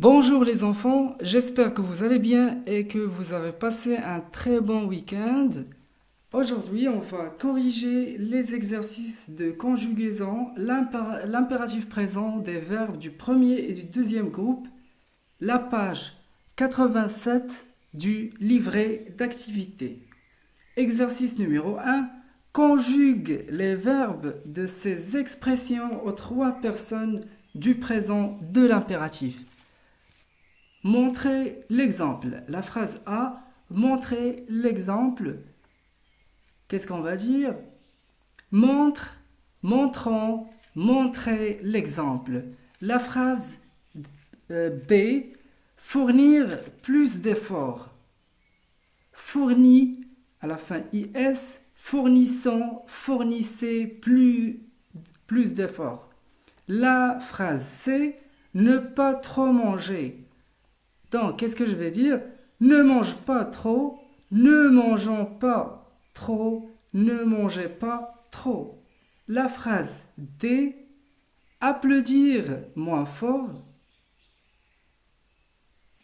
Bonjour les enfants, j'espère que vous allez bien et que vous avez passé un très bon week-end. Aujourd'hui, on va corriger les exercices de conjugaison, l'impératif présent des verbes du premier et du deuxième groupe, la page 87 du livret d'activité. Exercice numéro 1. Conjugue les verbes de ces expressions aux trois personnes du présent de l'impératif. Montrez l'exemple. La phrase A, montrez l'exemple. Qu'est-ce qu'on va dire? Montre, montrons, montrez l'exemple. La phrase euh, B, fournir plus d'efforts. Fournit, à la fin IS, fournissons, fournissez plus, plus d'efforts. La phrase C, ne pas trop manger. Donc, qu'est-ce que je vais dire? Ne mange pas trop, ne mangeons pas trop, ne mangez pas trop. La phrase D, applaudir moins fort.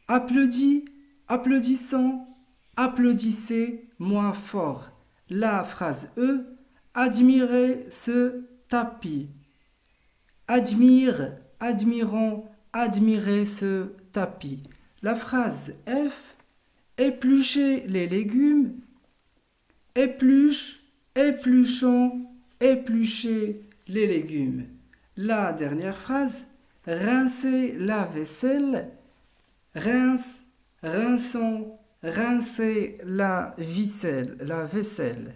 Applaudis, applaudissons, applaudissez moins fort. La phrase E, admirer ce tapis. Admire, admirons, admirer ce tapis. La phrase F, éplucher les légumes, épluche, épluchons, éplucher les légumes. La dernière phrase, rincer la vaisselle, rince, rinçons, rincer la vaisselle, la vaisselle.